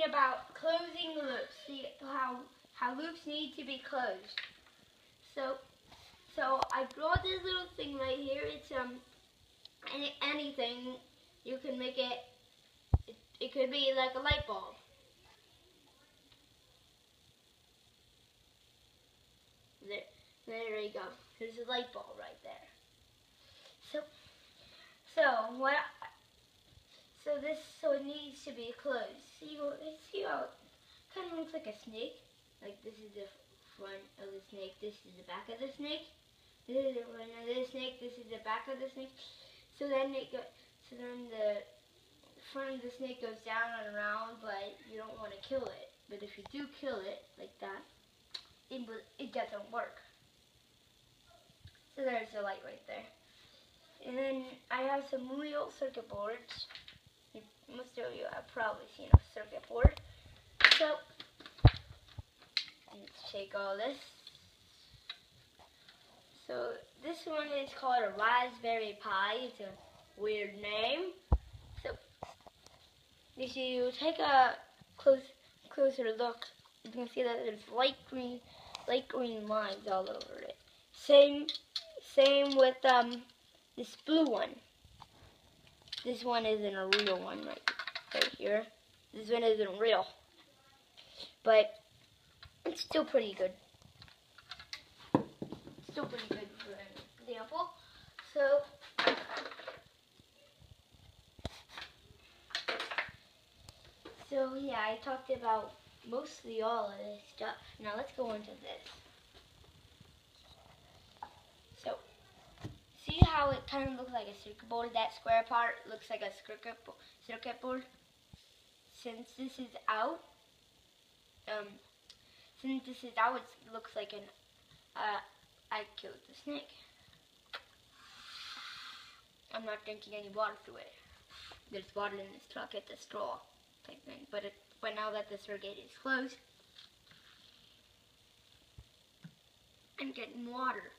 about closing loops. See how how loops need to be closed. So so I brought this little thing right here. It's um any, anything you can make it, it. It could be like a light bulb. There, there you go. There's a light bulb right there. So, so what? So this, so it needs to be closed. See, see how it kind of looks like a snake. Like this is the front of the snake. This is the back of the snake. This is the front of the snake. This is the back of the snake. So then it go, so then the front of the snake goes down and around, but you don't want to kill it. But if you do kill it like that, it it doesn't work. So there's the light right there. And then I have some real circuit boards. Most of you have probably seen a circuit board. So let's take all this. So this one is called a Raspberry Pi. It's a weird name. So if you take a close closer look, you can see that there's light green light green lines all over it. Same same with um this blue one. This one isn't a real one right, right here. This one isn't real. But it's still pretty good. Still pretty good for example. So So yeah, I talked about mostly all of this stuff. Now let's go into this. So, see how it kind of looks like a circuit board? That square part looks like a circuit, board. Since this is out, um, since this is out, it looks like an, uh, I killed the snake. I'm not drinking any water through it. There's water in this truck, it's a straw type thing. But it, but now that the circuit is closed, I'm getting water.